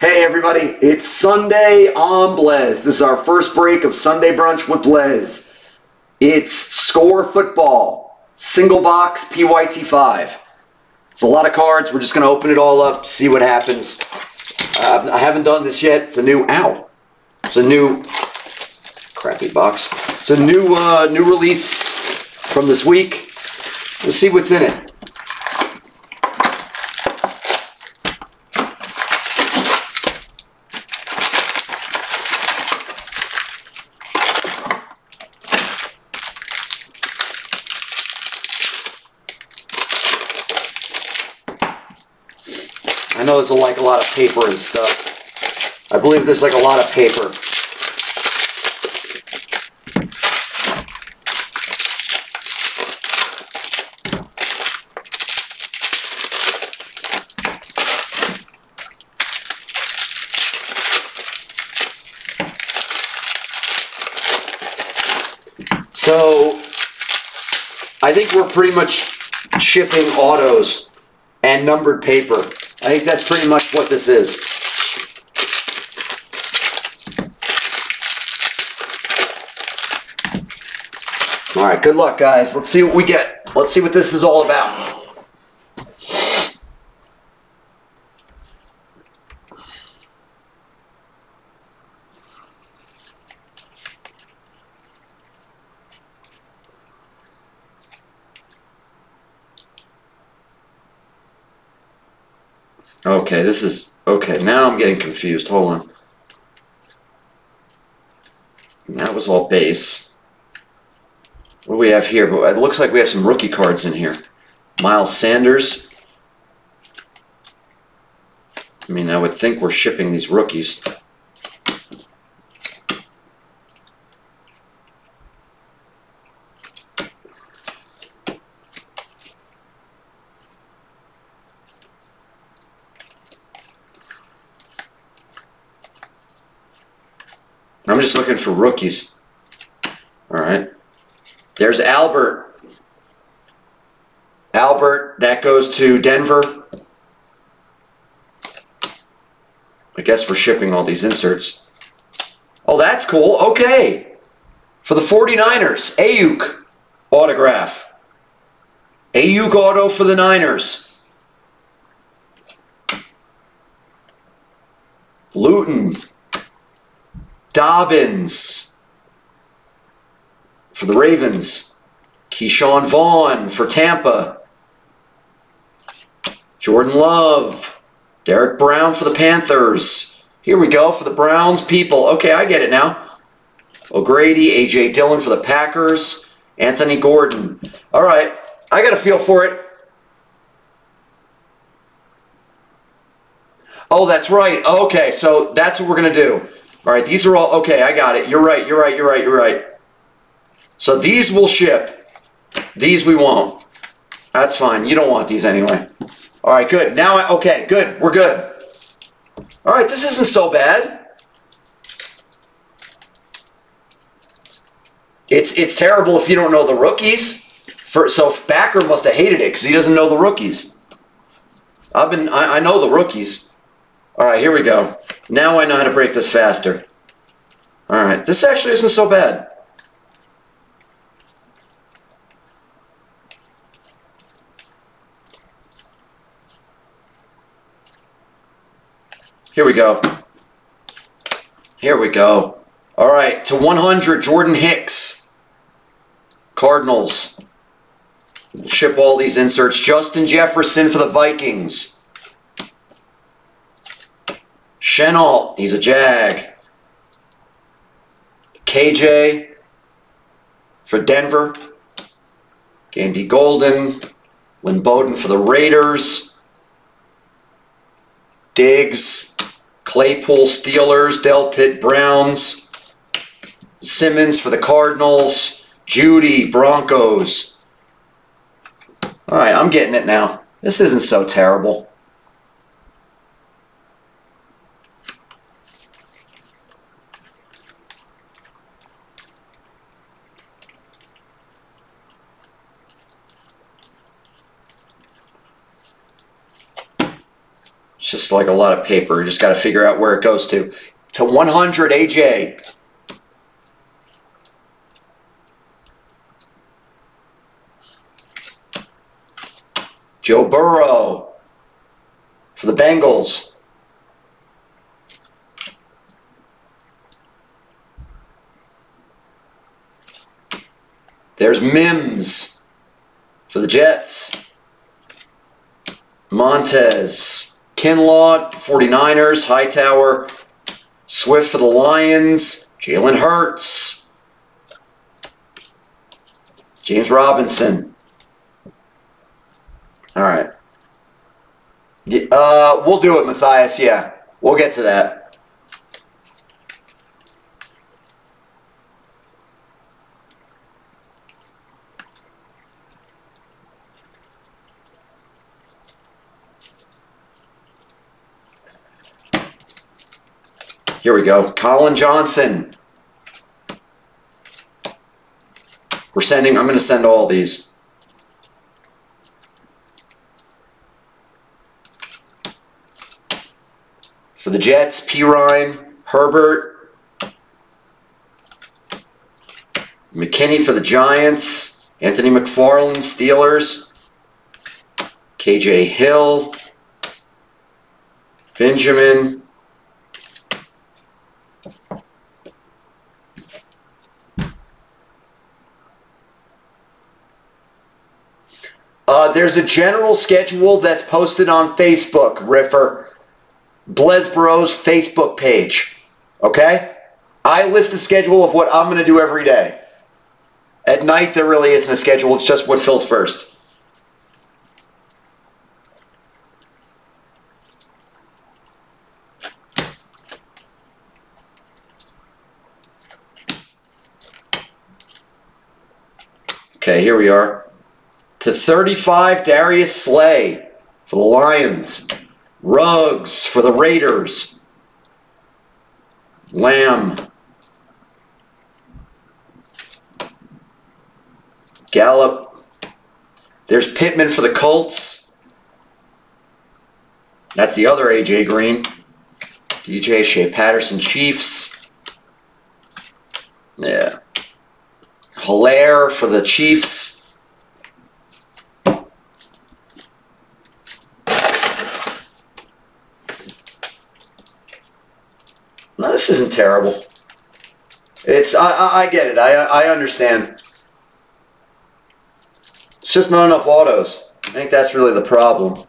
Hey everybody, it's Sunday on Blez. This is our first break of Sunday Brunch with Blez. It's score football, single box PYT5. It's a lot of cards. We're just going to open it all up, see what happens. Uh, I haven't done this yet. It's a new, ow. It's a new, crappy box. It's a new, uh, new release from this week. Let's see what's in it. Know there's like a lot of paper and stuff. I believe there's like a lot of paper. So I think we're pretty much shipping autos and numbered paper. I think that's pretty much what this is. All right, good luck, guys. Let's see what we get. Let's see what this is all about. Okay, this is okay. Now I'm getting confused. Hold on. That was all base. What do we have here? But it looks like we have some rookie cards in here. Miles Sanders. I mean, I would think we're shipping these rookies. I'm just looking for rookies. All right. There's Albert. Albert, that goes to Denver. I guess we're shipping all these inserts. Oh, that's cool. Okay. For the 49ers, Aiyuk autograph. Aiyuk auto for the Niners. Luton. Dobbins for the Ravens. Ke'Shawn Vaughn for Tampa. Jordan Love. Derrick Brown for the Panthers. Here we go for the Browns people. Okay, I get it now. O'Grady, A.J. Dillon for the Packers. Anthony Gordon. All right, I got a feel for it. Oh, that's right. Okay, so that's what we're going to do. All right, these are all, okay, I got it. You're right, you're right, you're right, you're right. So these will ship. These we won't. That's fine. You don't want these anyway. All right, good. Now, I, okay, good. We're good. All right, this isn't so bad. It's it's terrible if you don't know the rookies. For, so Backer must have hated it because he doesn't know the rookies. I've been I, I know the rookies. All right, here we go. Now I know how to break this faster. All right, this actually isn't so bad. Here we go. Here we go. All right, to 100, Jordan Hicks. Cardinals. We'll ship all these inserts. Justin Jefferson for the Vikings. Shenault, he's a Jag. KJ for Denver. Gandy Golden. Lynn Bowden for the Raiders. Diggs. Claypool Steelers. Delpit Browns. Simmons for the Cardinals. Jeudy Broncos. All right, I'm getting it now. This isn't so terrible. Just like a lot of paper. You just got to figure out where it goes to. To 100, AJ. Joe Burrow for the Bengals. There's Mims for the Jets. Montez. Kinlaw, 49ers. Hightower. Swift for the Lions. Jalen Hurts. James Robinson. All right. Uh, we'll do it, Matthias. Yeah, we'll get to that. Here we go. Collin Johnson. We're sending, I'm going to send all these. For the Jets, Perine, Herbert, McKinney for the Giants, Anthony McFarland, Steelers, KJ Hill, Benjamin, Uh, there's a general schedule that's posted on Facebook, Riffer. Blez Bros' Facebook page. Okay? I list the schedule of what I'm going to do every day. At night, there really isn't a schedule, it's just what fills first. Okay, here we are to 35, Darius Slay for the Lions. Ruggs for the Raiders. Lamb. Gallup. There's Pittman for the Colts. That's the other AJ Green. DJ Shea Patterson Chiefs. Yeah. Helaire for the Chiefs. This isn't terrible. It's I, I, get it. I I understand. It's just not enough autos. I think that's really the problem.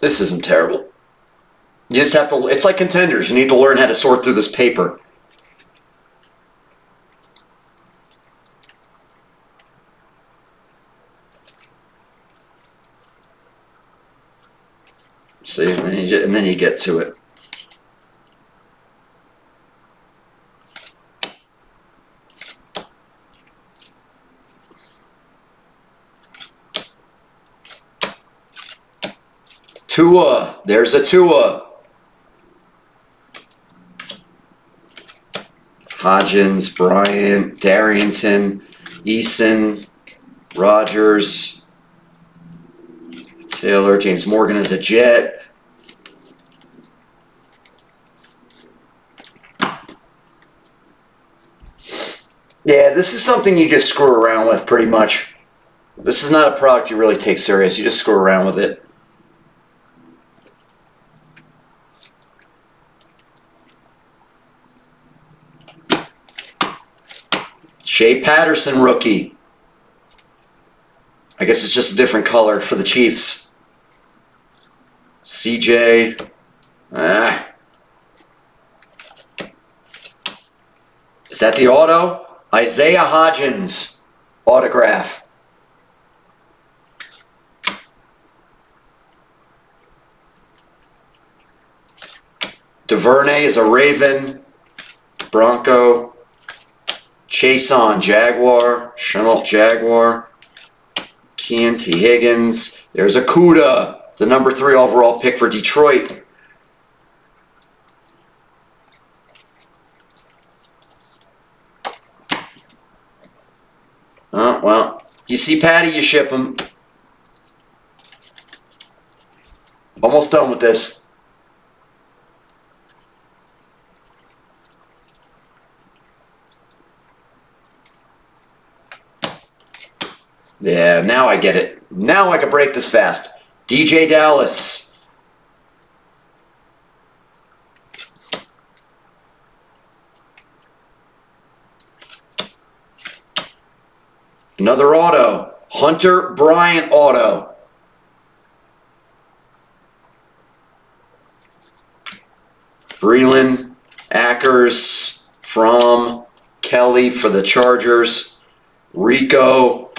This isn't terrible. You just have to, it's like contenders. You need to learn how to sort through this paper. See, and then you, and then you get to it. Tua, there's a Tua. Hodgins, Bryant, Darrington, Eason, Rogers, Taylor, James Morgan is a Jet. Yeah, this is something you just screw around with pretty much. This is not a product you really take serious. You just screw around with it. Shea Patterson rookie. I guess it's just a different color for the Chiefs. CJ. Ah. Is that the auto? Isaiah Hodgins autograph. Duvernay is a Raven. Bronco. Chaisson Jaguar, Shenault Jaguar, Kean Tee Higgins. There's a Okudah the number three overall pick for Detroit. Oh, well, you see Patty, you ship him. Almost done with this. Yeah, now I get it. Now I can break this fast. DJ Dallas. Another auto. Hunter Bryant auto. Breeland, Akers, Fromm, Kelly for the Chargers, Rico.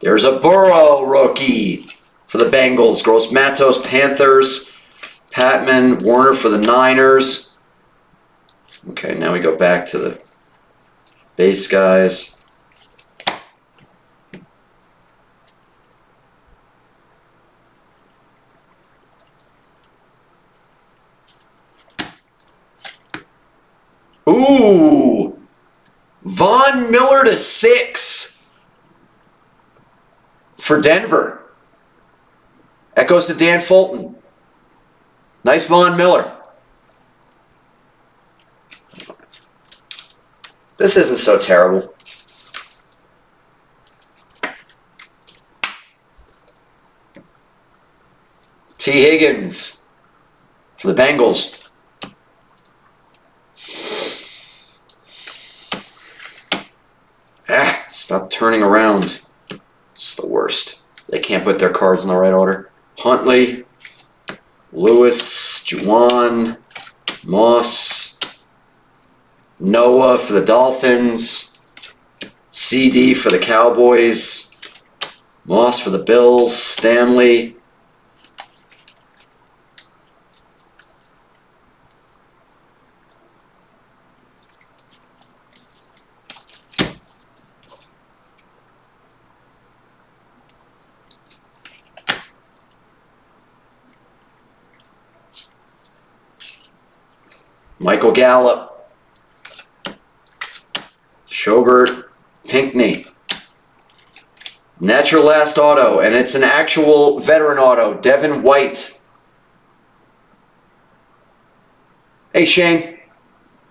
There's a Burrow rookie for the Bengals. Gross Matos, Panthers. Pittman, Warner for the Niners. Okay, now we go back to the base guys. Ooh! Von Miller to six for Denver. That goes to Dan Fulton. Nice Von Miller. This isn't so terrible. Tee Higgins for the Bengals. Ah, stop turning around. It's the worst. They can't put their cards in the right order. Huntley, Lewis, Juwan, Moss, Noah for the Dolphins, CeeDee for the Cowboys, Moss for the Bills, Stanley. Michael Gallup, Schobert, Pinckney. your last auto, and it's an actual veteran auto, Devin White. Hey Shane,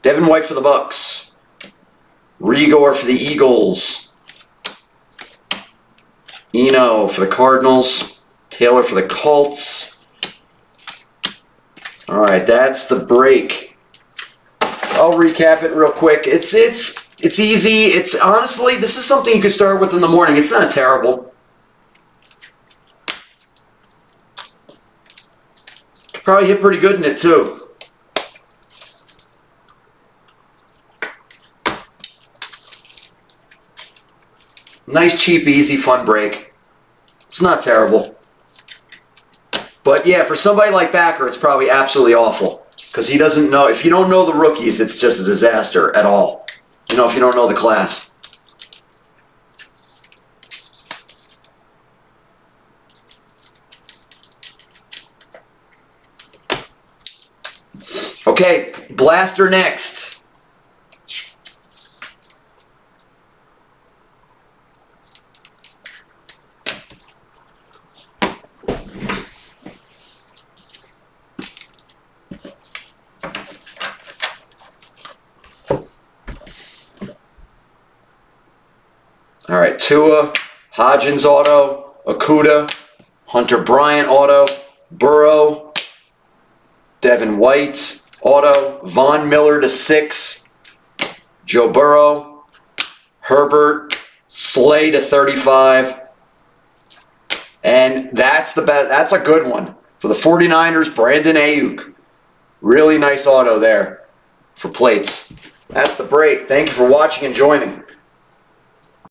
Devin White for the Bucks. Reagor for the Eagles. Eno for the Cardinals. Taylor for the Colts. All right, that's the break. I'll recap it real quick. It's it's it's easy. It's honestly this is something you could start with in the morning. It's not terrible. Probably hit pretty good in it too. Nice, cheap, easy, fun break. It's not terrible. But yeah, for somebody like Backer, it's probably absolutely awful because he doesn't know. If you don't know the rookies, it's just a disaster at all. You know, if you don't know the class. Okay, Blaster next. All right, Tua, Hodgins auto, Okudah, Hunter Bryant auto, Burrow, Devin White auto, Von Miller to six, Joe Burrow, Herbert, Slay to 35. And that's the best. That's a good one for the 49ers, Brandon Aiyuk. Really nice auto there for plates. That's the break. Thank you for watching and joining.